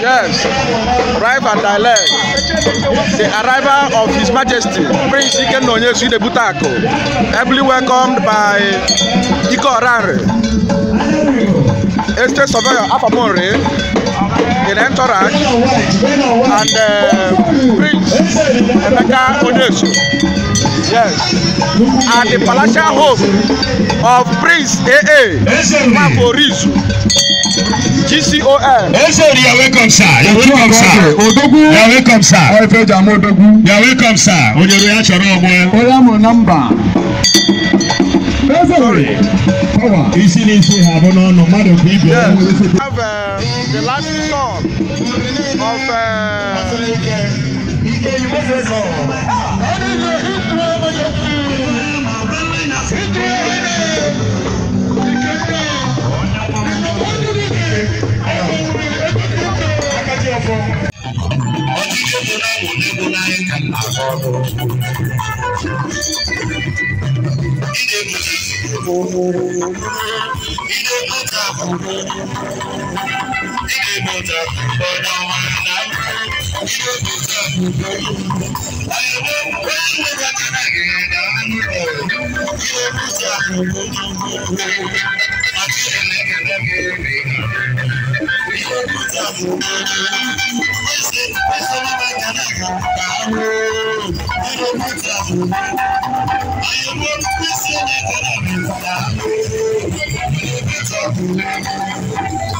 Yes, right and direct. The arrival of His Majesty Prince Ike Nonyesu Idebutako, heavily welcomed by Ike Orare, Estate Surveyor Afamore, in entourage, and uh, Prince Emeka Onyesu yes At the palatial home of prince aa maforizu gcon. ẹsẹ̀ rí ọ̀wé kọ̀m sá yàwé kọ̀m sá odogun yàwé kọ̀m sir. ẹ̀fẹ̀ jàmọ́ odogun yàwé kọ̀m sá ònyèrè yà sọ̀rọ̀ ọmọ ẹ. ó yà mọ̀ nọ́mbà. power. isi ni isi ha abọ́ n'ọnụ mmadụ kwa ibe ọnụ have uh, the last song of. Uh, ìdíje yìí mọ̀ sẹ́sọ. ọ̀nà ìlú ìtú ọmọ yẹn kú. ìtú ọmọ yẹn ìké náà ìlú ọdún nìké ọmọ ìlú ẹgbẹ́ tó ń bọ̀. akájí ọ̀fọ̀. ọ̀nà ìgbòho náà wò ní ìgbòho náà yẹn kàn náà kọ́ ọ̀dọ̀. ìdè mùsùlùmí. ìdè mùsùlùmí òkúta ọ̀nà wọn là ń kú ní òkúta. Àyẹ̀wò wáyé wọ́n bá kàrà ìrìnàjò àánú ọ̀rọ̀ ní òkúta àti ẹ̀lẹ́kẹ̀lẹ́kẹ̀lẹ́ ní òkúta. Ẹsẹ̀ ẹsẹ̀ wọ́n bá kàrà ìrìnàjò ní òkúta. Àyẹ̀wò pèsè ẹ̀lẹ́kẹ̀lẹ́ ní òkúta. Ní òkúta.